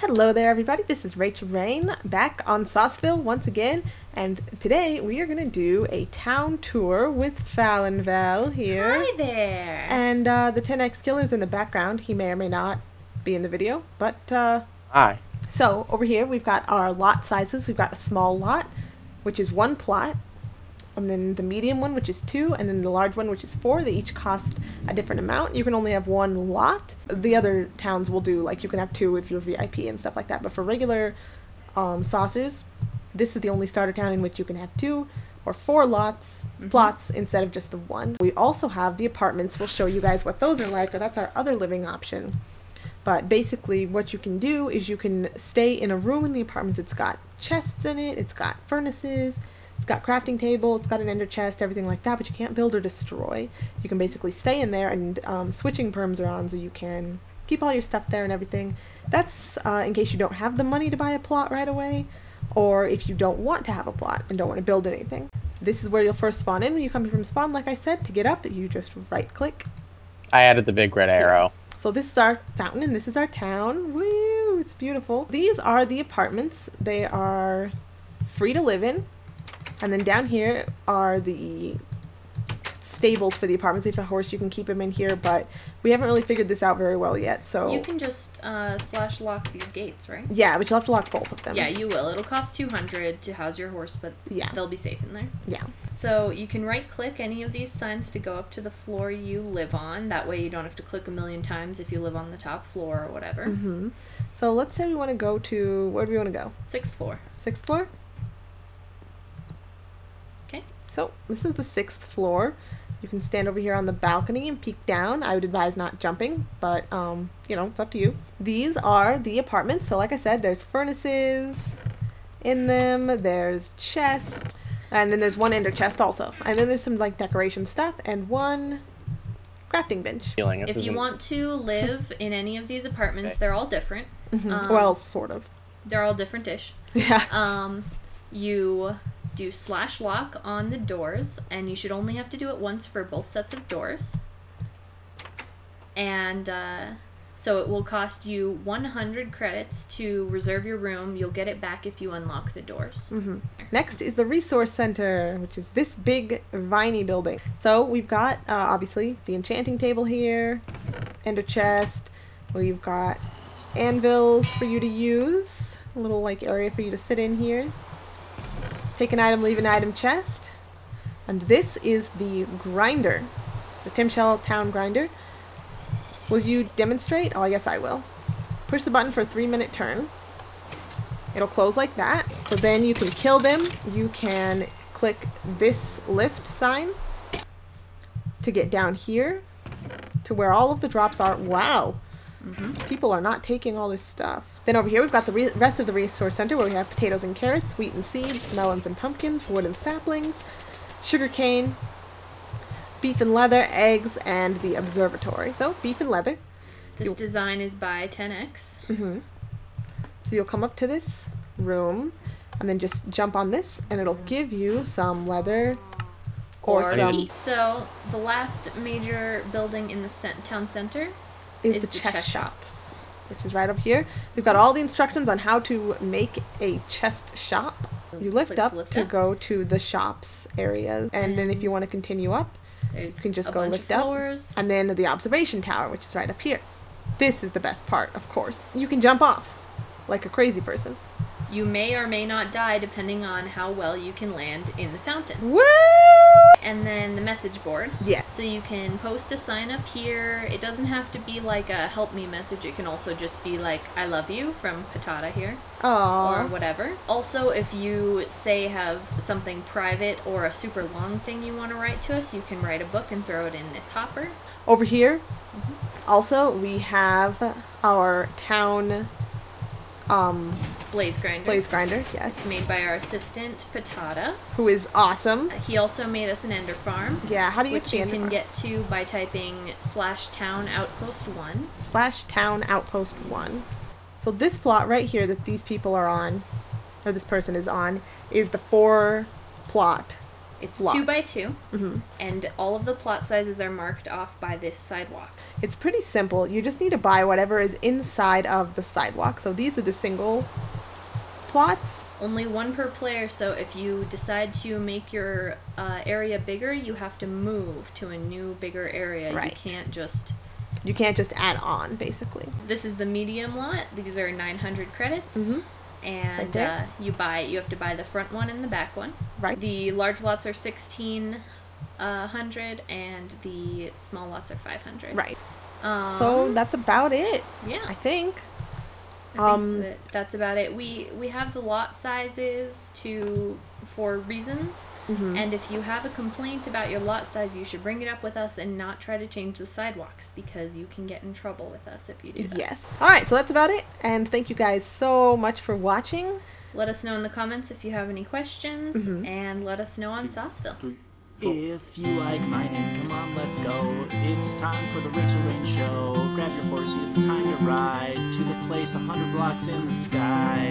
Hello there, everybody. This is Rachael Rhyainn back on Sauceville once again, and today we are going to do a town tour with Falonvel here. Hi there. And uh, the 10x killer's in the background. He may or may not be in the video, but uh, Hi. so over here we've got our lot sizes. We've got a small lot, which is one plot, and then the medium one, which is two, and then the large one, which is four. They each cost a different amount. You can only have one lot. The other towns will do like you can have two if you're VIP and stuff like that. But for regular um, saucers, this is the only starter town in which you can have two or four lots plots instead of just the one. We also have the apartments. We'll show you guys what those are like. Or that's our other living option. But basically, what you can do is you can stay in a room in the apartments. It's got chests in it, it's got furnaces, it's got crafting table, it's got an ender chest, everything like that. But you can't build or destroy. You can basically stay in there, and um, switching perms are on, so you can keep all your stuff there and everything. That's uh, in case you don't have the money to buy a plot right away, or if you don't want to have a plot and don't want to build anything. This is where you'll first spawn in. When you come from spawn, like I said, to get up, you just right click I added the big red arrow. so this is our fountain and this is our town. Woo! It's beautiful. These are the apartments. They are free to live in. And then down here are the stables for the apartments. If a horse, you can keep him in here, but we haven't really figured this out very well yet. So You can just uh, slash lock these gates, right? yeah, but you'll have to lock both of them. Yeah, you will. It'll cost 200 to house your horse, but Yeah. they'll be safe in there. Yeah. So you can right click any of these signs to go up to the floor you live on. That way you don't have to click a million times if you live on the top floor or whatever. hmm So let's say we want to go to where do we want to go? Sixth floor. Sixth floor. Okay. So this is the sixth floor. You can stand over here on the balcony and peek down. I would advise not jumping, but um, you know, it's up to you. These are the apartments. So like I said, there's furnaces in them, there's chests, and then there's one ender chest also. And then there's some like decoration stuff and one crafting bench. If you want to live in any of these apartments, Okay. they're all different. Mhm. Um, well, sort of. They're all different dish. Yeah. Um, you do slash lock on the doors, and you should only have to do it once for both sets of doors. And uh, so it will cost you 100 credits to reserve your room. You'll get it back if you unlock the doors. hmm Next is the resource center, which is this big viney building. So we've got uh, obviously the enchanting table here, and a chest. We've got anvils for you to use, a little like area for you to sit in here. Take an item, leave an item chest, and this is the grinder, the Timshel Town grinder. Will you demonstrate? Oh, I guess I will. Push the button for a three-minute turn. It'll close like that. So then you can kill them. You can click this lift sign to get down here to where all of the drops are. Wow. Mm-hmm. People are not taking all this stuff. Then over here we've got the re- rest of the resource center where we have potatoes and carrots, wheat and seeds, melons and pumpkins, wood and saplings, sugar cane, beef and leather, eggs, and the observatory. So beef and leather. This You- design is by 10x. hmm So you'll come up to this room and then just jump on this and it'll give you some leather or, some. So the last major building in the cent- town center is, is the, the chest, chest shops, which is right up here. We've got all the instructions on how to make a chest shop. You lift up lift to up. go to the shops areas and then if you want to continue up you can just go lift up and then the observation tower which is right up here. This is the best part, of course. You can jump off like a crazy person. You may or may not die depending on how well you can land in the fountain. Woo! And then the message board. Yeah. So you can post a sign up here. It doesn't have to be like a help me message. It can also just be like I love you from Patata here Aww. or whatever. Also, if you say have something private or a super long thing you want to write to us, you can write a book and throw it in this hopper. Over here, mm-hmm. also we have our town um, Blaze grinder. blaze grinder. It's Yes, made by our assistant Patata. who is awesome. He also made us an ender farm. Yeah, how do you which you can farm? get to by typing slash town outpost one. slash town outpost one. So this plot right here that these people are on, or this person is on, is the four plot It's two by 2 Mhm. and all of the plot sizes are marked off by this sidewalk. It's pretty simple. You just need to buy whatever is inside of the sidewalk. So these are the single plots. Only one per player, so if you decide to make your uh, area bigger, you have to move to a new, bigger area. Right. You can't just. You can't just add on, basically. This is the medium lot. These are 900 credits. Mhm. And Right uh, you buy. You have to buy the front one and the back one. Right. The large lots are 1600 and the small lots are 500. Right. Um, So that's about it, yeah. I think. I think Um, that that's about it. We we have the lot sizes to for reasons, Mhm. and if you have a complaint about your lot size, you should bring it up with us and not try to change the sidewalks because you can get in trouble with us if you do that. Yes. All right, so that's about it. And thank you guys so much for watching. Let us know in the comments if you have any questions, Mhm. and let us know on Sauceville. If you like mining, come on, let's go. It's time for the Rachael Rhyainn Show. Grab your horsey, it's time to ride to the place a hundred blocks in the sky.